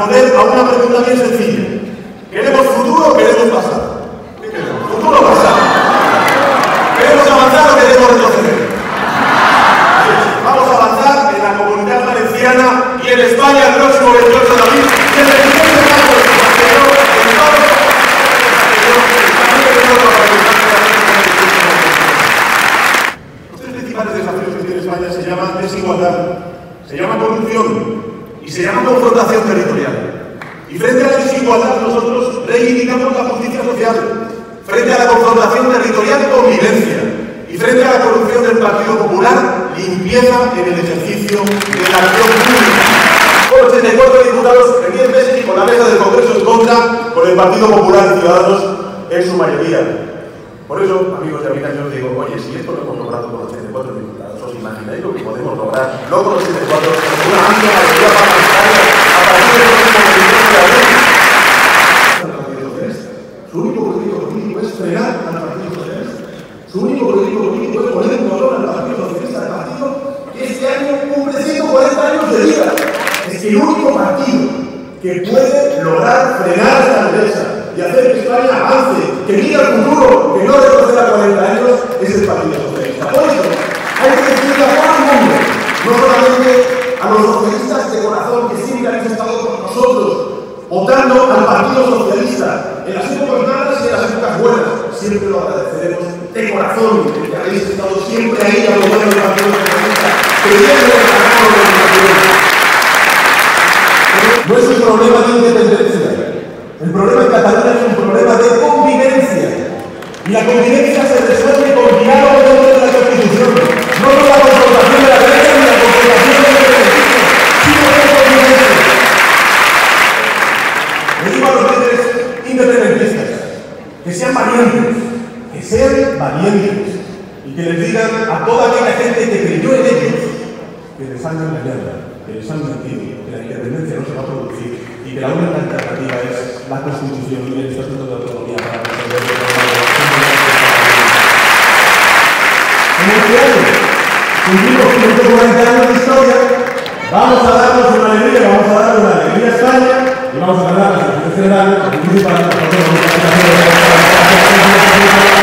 a una pregunta bien sencilla. ¿Queremos futuro o queremos pasado? ¿Futuro o pasado? ¿Queremos avanzar o queremos retroceder? Vamos a avanzar en la comunidad valenciana y en España el próximo 28 de abril. El 26 de los tres principales desafíos que España se llaman desigualdad, se llama corrupción y se llama confrontación territorial. Y frente a la desigualdad nosotros reivindicamos la justicia social, frente a la confrontación territorial convivencia y frente a la corrupción del Partido Popular limpieza en el ejercicio de la acción pública. Con 84 diputados en 10 meses y con la mesa del Congreso en contra, con el Partido Popular y Ciudadanos en su mayoría. Por eso, amigos y amigas, yo os digo, oye, si esto lo hemos logrado con 84 diputados, ¿os imagináis lo que podemos lograr? No con los 84, una amplia mayoría parlamentaria a partir del próximo 28 de abril. Su único proyecto político es frenar al Partido Socialista. Su único proyecto político es poner un motor al Partido Socialista, el partido que este año cumple 140 años de vida. Es el único partido que puede lograr frenar esta derecha y hacer que España avance, que mire al futuro, que no retroceda 40 años, es el Partido Socialista. Por eso, hay que decirle a todo el mundo, no solamente a los socialistas de corazón que siempre habéis estado con nosotros, votando al Partido Socialista en las épocas malas y en las épocas buenas. Siempre lo agradeceremos de corazón, que habéis estado siempre ahí apoyando al Partido Socialista, creyendo en la democracia. No es un problema de independencia. El problema en Cataluña es un problema de convivencia. Y la convivencia se resuelve que sean valientes y que les digan a toda aquella gente que creyó en ellos que les han engañado, que les han mentido, que la independencia no se va a producir y que la única alternativa es la Constitución y el Estatuto de Autonomía para resolver problemas. En este año cumplimos 140 años de historia, vamos a darnos una alegría, vamos a darle una alegría a España y vamos a ganar las elecciones generales, participar en la